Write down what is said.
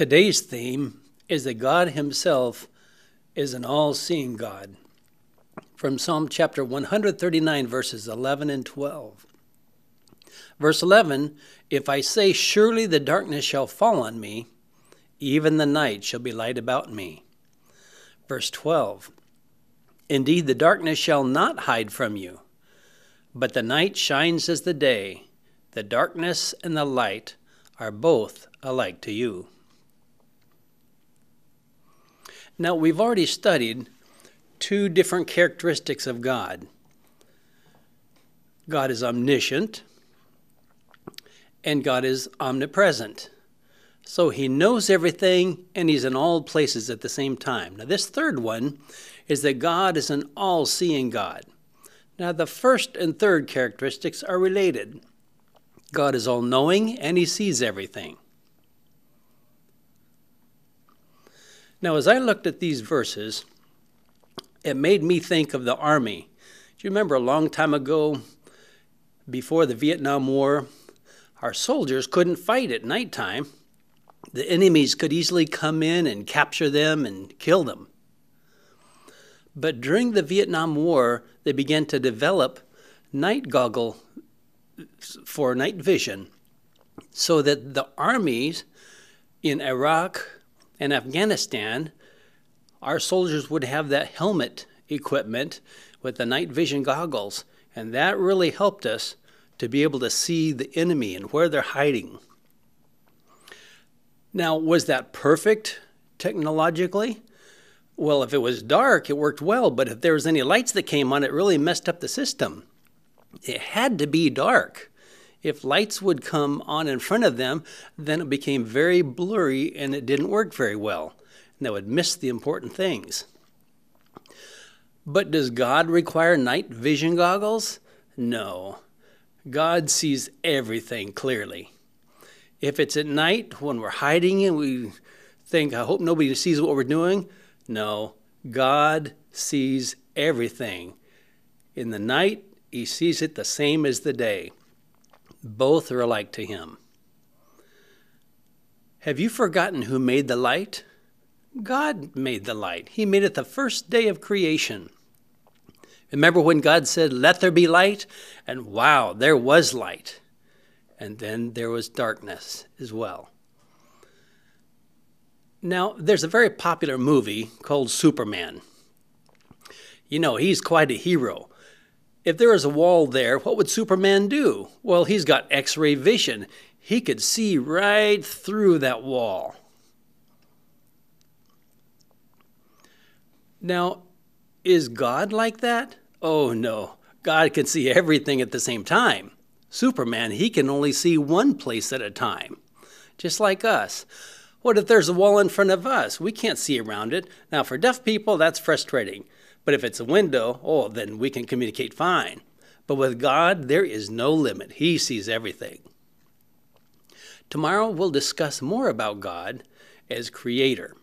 Today's theme is that God Himself is an all seeing God. From Psalm chapter 139, verses 11 and 12. Verse 11 If I say, Surely the darkness shall fall on me, even the night shall be light about me. Verse 12 Indeed, the darkness shall not hide from you, but the night shines as the day. The darkness and the light are both alike to you. Now, we've already studied two different characteristics of God God is omniscient, and God is omnipresent. So he knows everything and he's in all places at the same time. Now, this third one is that God is an all seeing God. Now, the first and third characteristics are related. God is all knowing and he sees everything. Now, as I looked at these verses, it made me think of the Army. Do you remember a long time ago, before the Vietnam War, our soldiers couldn't fight at nighttime. The enemies could easily come in and capture them and kill them. But during the Vietnam War, they began to develop night goggle for night vision so that the armies in Iraq and Afghanistan, our soldiers would have that helmet equipment with the night vision goggles. And that really helped us to be able to see the enemy and where they're hiding. Now, was that perfect technologically? Well, if it was dark, it worked well, but if there was any lights that came on, it really messed up the system. It had to be dark. If lights would come on in front of them, then it became very blurry and it didn't work very well. And they would miss the important things. But does God require night vision goggles? No. God sees everything clearly. If it's at night when we're hiding and we think, I hope nobody sees what we're doing, no, God sees everything. In the night, He sees it the same as the day. Both are alike to Him. Have you forgotten who made the light? God made the light. He made it the first day of creation. Remember when God said, Let there be light? And wow, there was light. And then there was darkness as well. Now, there's a very popular movie called Superman. You know, he's quite a hero. If there is a wall there, what would Superman do? Well, he's got X ray vision. He could see right through that wall. Now, is God like that? Oh no, God can see everything at the same time. Superman, he can only see one place at a time, just like us. What if there's a wall in front of us? We can't see around it. Now, for deaf people, that's frustrating. But if it's a window, oh, then we can communicate fine. But with God, there is no limit. He sees everything. Tomorrow, we'll discuss more about God as Creator.